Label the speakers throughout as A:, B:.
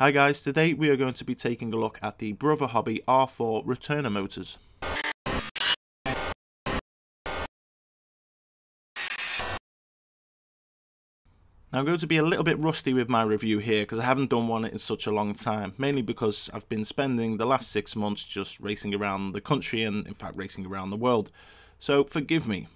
A: Hi guys, today we are going to be taking a look at the Brother Hobby R4 returner motors. Now I'm going to be a little bit rusty with my review here because I haven't done one in such a long time, mainly because I've been spending the last six months just racing around the country and in fact racing around the world. So forgive me.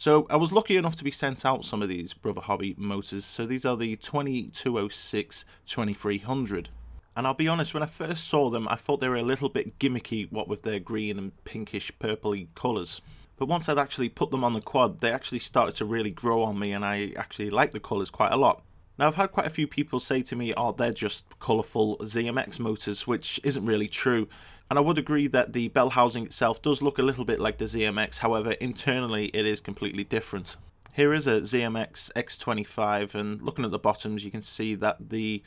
A: So I was lucky enough to be sent out some of these Brother Hobby motors. So these are the 2206 2300. And I'll be honest, when I first saw them, I thought they were a little bit gimmicky, what with their green and pinkish purpley colours. But once I'd actually put them on the quad, they actually started to really grow on me and I actually like the colours quite a lot. Now I've had quite a few people say to me, oh they're just colourful ZMX motors, which isn't really true. And I would agree that the bell housing itself does look a little bit like the ZMX, however internally it is completely different. Here is a ZMX X25 and looking at the bottoms you can see that the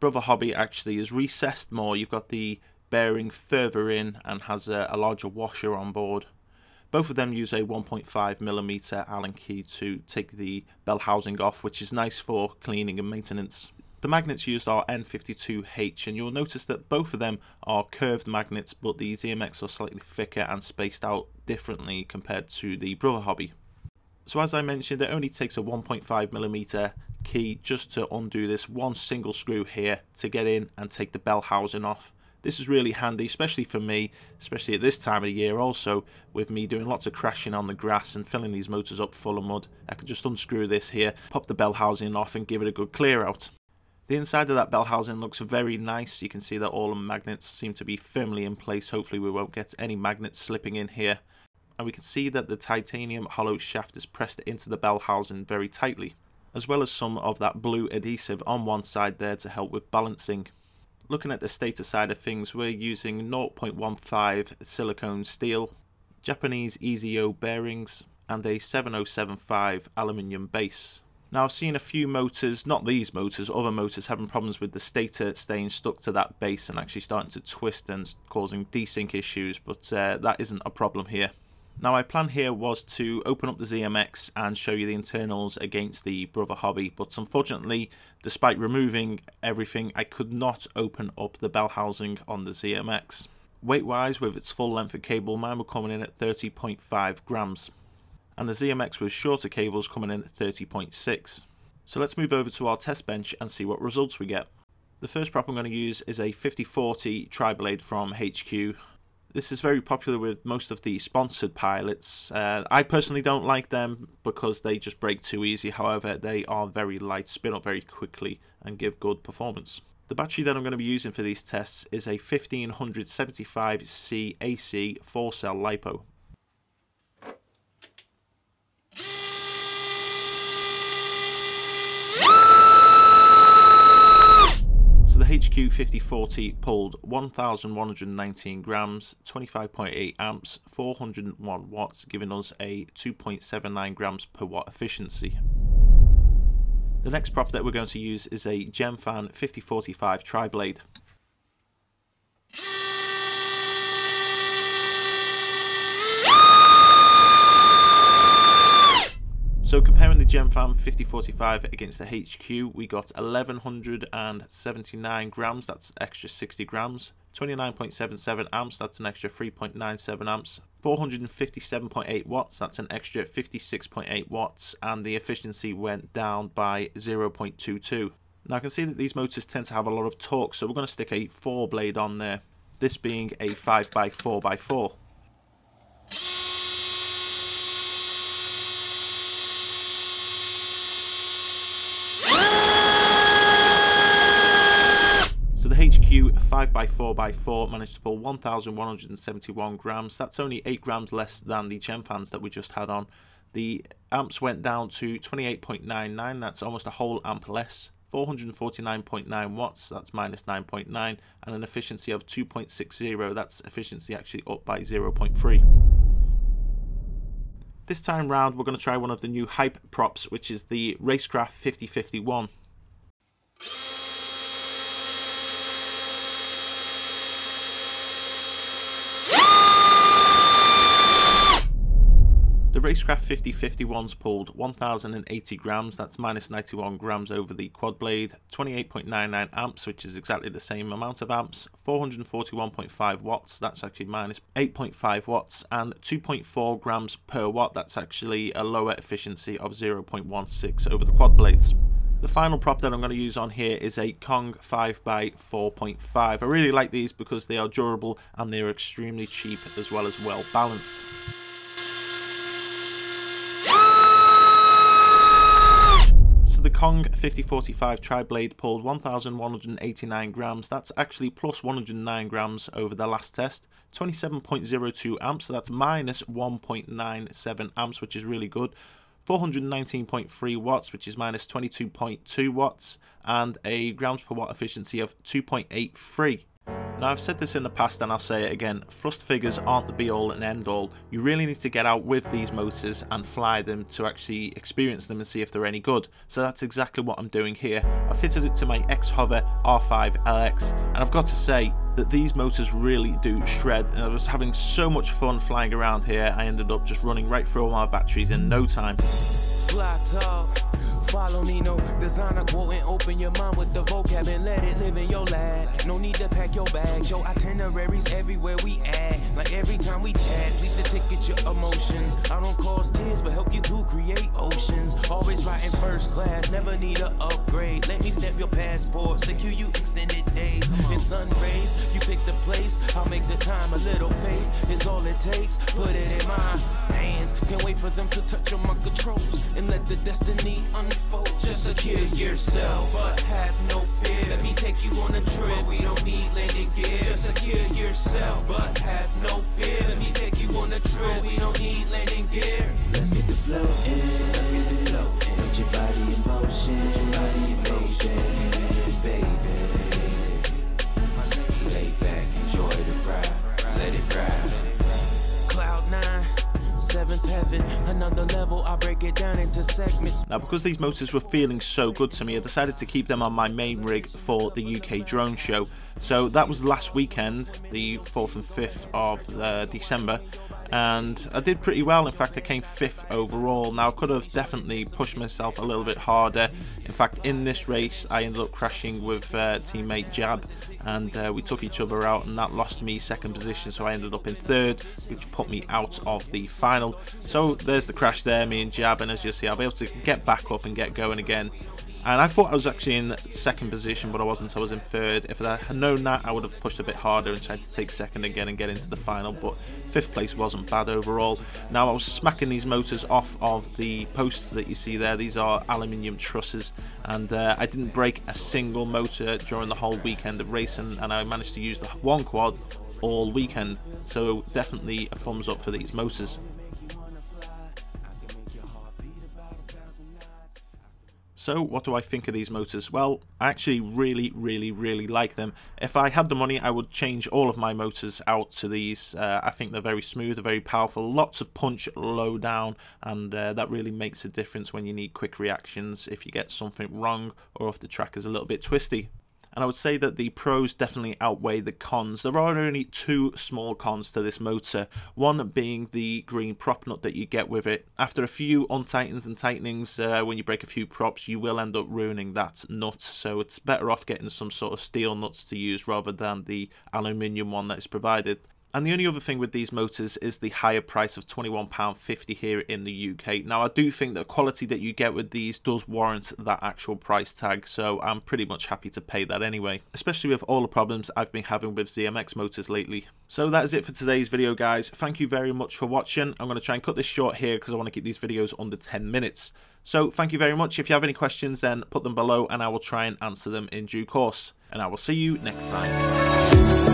A: Brother Hobby actually is recessed more. You've got the bearing further in and has a, a larger washer on board. Both of them use a 1.5mm Allen key to take the bell housing off, which is nice for cleaning and maintenance. The magnets used are N52H and you'll notice that both of them are curved magnets but the ZMX are slightly thicker and spaced out differently compared to the Brother Hobby. So as I mentioned it only takes a 1.5mm key just to undo this one single screw here to get in and take the bell housing off. This is really handy, especially for me, especially at this time of year also, with me doing lots of crashing on the grass and filling these motors up full of mud. I can just unscrew this here, pop the bell housing off and give it a good clear out. The inside of that bell housing looks very nice. You can see that all the magnets seem to be firmly in place. Hopefully we won't get any magnets slipping in here. And we can see that the titanium hollow shaft is pressed into the bell housing very tightly, as well as some of that blue adhesive on one side there to help with balancing. Looking at the stator side of things, we're using 0.15 silicone steel, Japanese EZO bearings, and a 7075 aluminium base. Now I've seen a few motors, not these motors, other motors having problems with the stator staying stuck to that base and actually starting to twist and causing desync issues, but uh, that isn't a problem here. Now my plan here was to open up the ZMX and show you the internals against the Brother Hobby, but unfortunately, despite removing everything, I could not open up the bell housing on the ZMX. Weight wise, with its full length of cable, mine were coming in at 30.5 grams and the ZMX with shorter cables coming in at 30.6. So let's move over to our test bench and see what results we get. The first prop I'm going to use is a 5040 tri-blade from HQ. This is very popular with most of the sponsored pilots. Uh, I personally don't like them because they just break too easy. However, they are very light, spin up very quickly and give good performance. The battery that I'm going to be using for these tests is a 1575C AC 4-cell LiPo. HQ 5040 pulled 1119 grams, 25.8 amps, 401 watts, giving us a 2.79 grams per watt efficiency. The next prop that we're going to use is a Gemfan 5045 tri-blade. The Gemfan 5045 against the HQ, we got 1179 grams, that's extra 60 grams, 29.77 amps, that's an extra 3.97 amps, 457.8 watts, that's an extra 56.8 watts, and the efficiency went down by 0.22. Now I can see that these motors tend to have a lot of torque, so we're going to stick a 4 blade on there, this being a 5x4x4. HQ 5x4x4 managed to pull 1,171 grams. That's only 8 grams less than the Gemfans that we just had on. The amps went down to 28.99, that's almost a whole amp less. 449.9 watts, that's minus 9.9, and an efficiency of 2.60, that's efficiency actually up by 0.3. This time round, we're going to try one of the new hype props, which is the RaceKraft 5051. The RaceKraft 5050 ones pulled 1080 grams, that's minus 91 grams over the quad blade, 28.99 amps, which is exactly the same amount of amps, 441.5 watts, that's actually minus 8.5 watts, and 2.4 grams per watt, that's actually a lower efficiency of 0.16 over the quad blades. The final prop that I'm going to use on here is a Kong 5x4.5. I really like these because they are durable and they're extremely cheap as well as well balanced. Kong 5045 tri-blade pulled 1189 grams. That's actually plus 109 grams over the last test. 27.02 amps, so that's minus 1.97 amps, which is really good. 419.3 watts, which is minus 22.2 watts, and a grams per watt efficiency of 2.83. Now I've said this in the past and I'll say it again, thrust figures aren't the be all and end all. You really need to get out with these motors and fly them to actually experience them and see if they're any good. So that's exactly what I'm doing here. I fitted it to my X-Hover R5 LX and I've got to say that these motors really do shred and I was having so much fun flying around here I ended up just running right through all my batteries in no time. Follow me, no designer quote and open your mind with the vocab and let it live in your lab. No need to pack your bags, your itineraries everywhere we at. Like every time we chat, to ticket your emotions. I don't cause tears, but help you to create oceans. Always riding first class, never need an upgrade. Let me stamp your passport, secure you extended days. In sun rays, you pick the place. I'll make the time a little faith is all it takes. Put it in my hands. Can't wait for them to touch on my controls and let the destiny unfold just secure yourself. But have no fear, let me take you on a trip. We don't need landing gear, just secure yourself. But have no fear, let me take you on a trip. We don't need landing gear. Let's get the flow in, let's get the flow in. Put your body in motion, your body in motion, baby. Lay back, enjoy the ride, let it ride. Cloud nine seventh heaven. Another level, I break it down into segments. Now, because these motors were feeling so good to me, I decided to keep them on my main rig for the UK drone show. So that was last weekend, the 4th and 5th of uh, December and I did pretty well. In fact, I came fifth overall. Now, I could have definitely pushed myself a little bit harder. In fact, in this race, I ended up crashing with uh, teammate Jab, and uh, we took each other out, and that lost me second position. So I ended up in third, which put me out of the final. So there's the crash there, me and Jab, and as you see, I'll be able to get back up and get going again. And I thought I was actually in second position, but I wasn't. I was in third. If I had known that, I would have pushed a bit harder and tried to take second again and get into the final. But fifth place wasn't bad overall. Now I was smacking these motors off of the posts that you see there. These are aluminium trusses, and uh, I didn't break a single motor during the whole weekend of racing, and I managed to use the one quad all weekend. So definitely a thumbs up for these motors. So what do I think of these motors? Well, I actually really, really, really like them. If I had the money, I would change all of my motors out to these. Uh, I think they're very smooth, they're very powerful, lots of punch low down, and uh, that really makes a difference when you need quick reactions if you get something wrong or if the track is a little bit twisty and I would say that the pros definitely outweigh the cons. There are only two small cons to this motor, one being the green prop nut that you get with it. After a few untightens and tightenings, uh, when you break a few props, you will end up ruining that nut, so it's better off getting some sort of steel nuts to use rather than the aluminium one that is provided. And the only other thing with these motors is the higher price of £21.50 here in the UK. Now, I do think the quality that you get with these does warrant that actual price tag, so I'm pretty much happy to pay that anyway, especially with all the problems I've been having with ZMX motors lately. So that is it for today's video, guys. Thank you very much for watching. I'm going to try and cut this short here because I want to keep these videos under 10 minutes. So thank you very much. If you have any questions, then put them below and I will try and answer them in due course. And I will see you next time.